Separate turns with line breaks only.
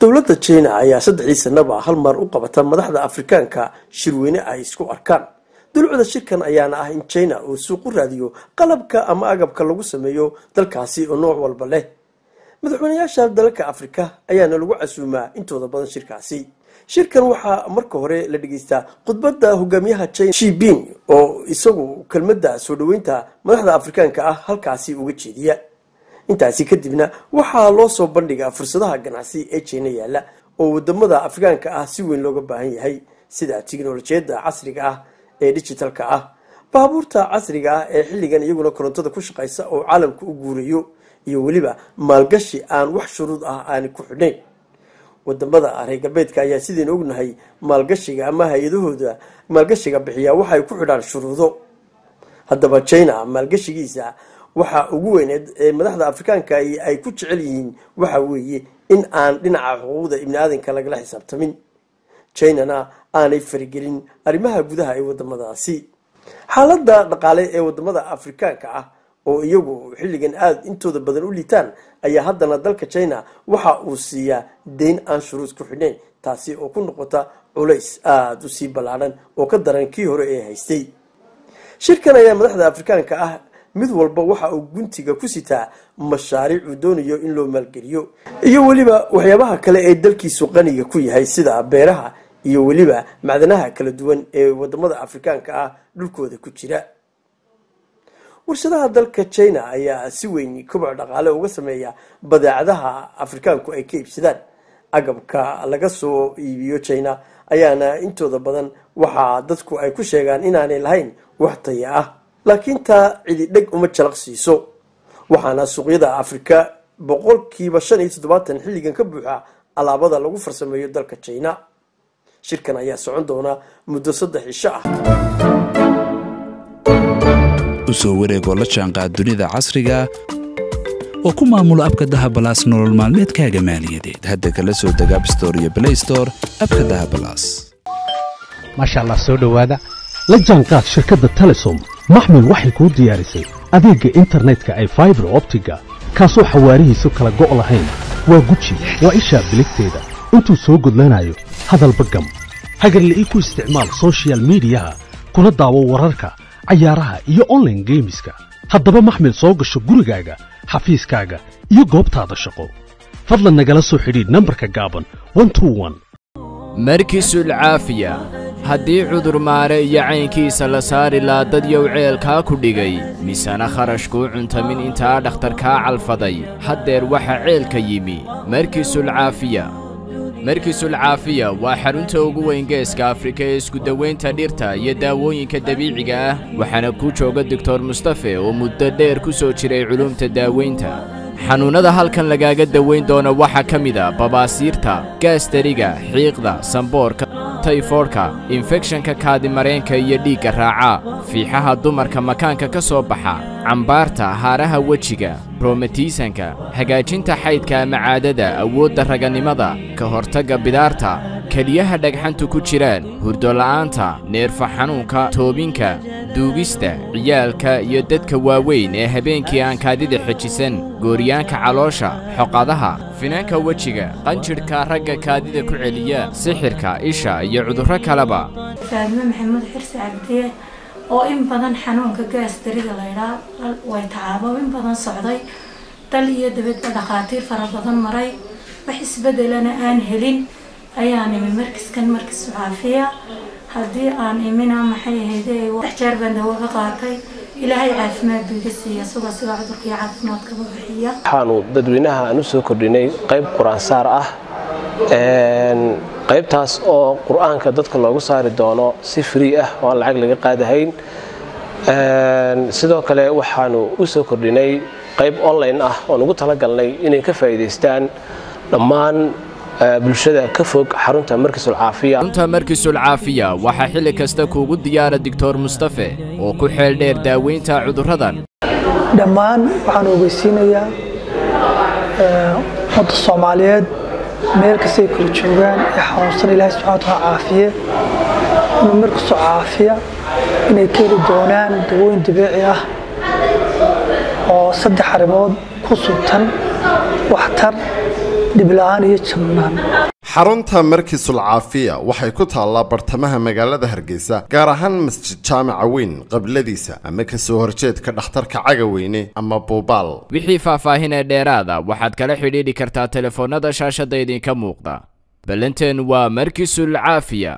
dowladda jina ayaa saddexdii sanaba hal mar u qabata madaxda afrikaanka shirweyne ay isku arkaan. Dulucda shirkan ayaana ah in jina uu suuq u raadiyo qalabka ama agabka lagu sameeyo dalkaasi oo nooc walba leh. Madaxweynayaasha dalalka afrika ayaana lagu casuumaa intooda badan shirkaasi. Shirkan waxaa marka hore la dhegeystaa khudbadda hogaamiyaha china shibin oo isagu kelmadda soo dhoweynta madaxda afrikaanka ah halkaasi uga jeediya intaasi kadibna waxaa loo soo bandhigaa fursadaha ganacsi ee jina yaalla oo waddamada afrikaanka ah si weyn looga baahan yahay sida tiknolojiyadda casriga ah ee digitalka ah baabuurta casriga ah ee xilligan iyaguna korontada ku shaqaysa oo caalamka u guurayo iyo weliba maalgashi aan wax shuruud ah aani ku xidhnayn. Wadamada reer galbeedka ayaa sidaynu ognahay maalgashiga ama hay'adahooda maalgashiga bixiya waxay ku xidhaan shuruudo. Haddaba china maalgashigiisa waxa ugu weyneed ee madaxda afrikaanka ay ku jecel yihiin waxa weeye in aan dhinaca xuquuqda ibni aadanka lagala xisaabtamin. Chinana aanay farigelin arrimaha gudaha ee wadamadaasi. Xaaladda dhaqaale ee waddamada afrikaanka ah oo iyagu xilligan aada intooda badan u liitaan ayaa haddana dalka china waxa uu siiyaa deyn aan shuruud ku xidhnayn taasi oo ku noqota culays aada u sii ballaadhan oo ka daran kii hore ee haystay. Shirkan ayaa madaxda afrikaanka ah mid walba waxa uu guntiga ku sitaa mashaariic uu doonayo in loo maalgeliyo. Iyo weliba waxyaabaha kale ee dalkiisu qaniga ku yahay sida beeraha iyo weliba macdanaha kala duwan ee waddamada afrikaanka ah dhulkooda ku jira. Warshadaha dalka china ayaa si weyn koboc dhaqaale uga sameeya badeecadaha afrikaanku ay ka iibsadaan. Agabka laga soo iibiyo china ayaana intooda badan waxaa dadku ay ku sheegaan inaanay lahayn wax taya ah laakiin taa cidi dheg uma jalaq siiso waxaana suuqyada afrika boqolkiiba shan iyo toddobaatan xilligan ka buuxa alaabada lagu farsameeyo dalka china. Shirkan ayaa socon doona muddo saddex cisho ah.
Usoo wareegoo la jaanqaad dunida casriga oo ku maamulo abka dahabalaas nolol maalmeedkaaga maaliyadeed. Hadda kala soo deg abstore iyo blaystore abka dahabalaas
maasha allah soo dhowaada. La jaanqaad shirkadda telesom maxmil waxay kuu diyaarisay adeegga internetka ay faibar optiga kaasoo xawaarihiisu kala go' lahayn. Waa guji waa ishaa biligteeda. Intuu soo gudlanayo hadalba gam hagarle ii ku isticmaal sochial midiyaha kuna daawo wararka cayaaraha iyo onlaine geemiska haddaba maxmil soo gasho gurigaaga xafiiskaaga iyo goobtaada shaqo. Fadlan nagala soo xidhiidh nambarka gaaban
markisul caafiya haddii cudur maare iyo caynkiisa la saari laa dad yow ceelkaa ku dhigay misena kharashkuu cuntamin intaa dhakhtarkaa calfaday haddeer waxa ceelka yimi. Markisul caafiya markisul caafiya waa xarunta ugu weyn geeska afrika ee iskudawaynta dhirta iyo daawooyinka dabiiciga ah waxaana ku jooga doktor mustafe oo muddo dheer ku soo jiray culumta daaweynta. Xanuunnada halkan lagaaga dawayn doona waxaa ka mid a babaasiirta gaastariga xiiqda samboorka tayfoodhka infekshanka kaadimareenka iyo dhiigga raaca fiixaha dumarka makaanka ka soo baxa cambaarta haaraha wejiga roomatiisanka hagaajinta xaydka ama caadada awoodda raganimada ka hortagga bidaarta keliyaha dhagxantu ku jiraan hurdola'aanta neerfa xanuunka toobinka duugista ciyaalka iyo dadka waaweyn ee habeenkii aan kaadida xejisan gooryaanka caloosha xoqadaha finanka wejiga qanjidhka ragga kaadida ku celiya sixirka isha iyo cudurro kaleba
faadime maxamuud xirsi cabdiye oo in badan xanuunka gaastariga laydhaa way tacaabo in badan socday dal iyo dabadba dhakhaatiir fara badan maray wax isbedelana aan helin ayaan imi markiskan markisu caafiya haddii aan imina maxay ahayde wax jeer baan dawo ka qaatay. Ilaahay caafimaad buu iga siiya isagoo sigaa cudurka iyo caafimaadkaba bixiya
waxaanu dadweynaha aan u kordhinay qayb qur'aansaar ah. Qaybtaas oo qur'aanka dadka loogu saari doono si free ah oo aan lacag laga qaadahayn. Sidoo kale waxaanu u soo kordhinay qayb online ah oon ugu talagalnay inay ka faa'iidaystaan dhammaan bulshada ka fog xarunta markisul caafiya.
Xarunta markisul caafiya waxaa xilli kasta kuugu diyaara doctor mustafe oo ku xeel dheer daaweynta cudurradan.
Dhammaan waxaan ogeysiinayaa ummadda soomaaliyeed meel kastay kala joogaan ee xanuunsan ilaahay subxana wataala caafiye inuu markastoo caafiya inay ka heli doonaan dawooyin dabiici ah oo saddex arrimood ku sugtan waxtar
xarunta markiisul caafiya waxay ku taallaa bartamaha magaalada hargeysa gaar ahaan masjid jaamaca weyn qabladiisa. Ama ka soo horjeedka dhakhtarka cagaweyne ama buubaal.
Wixii faahfaahin ee dheeraada waxaad kala xidhiidhi kartaa telefoonnada shaashadda idinka muuqda. Ballanteen waa markisul caafiya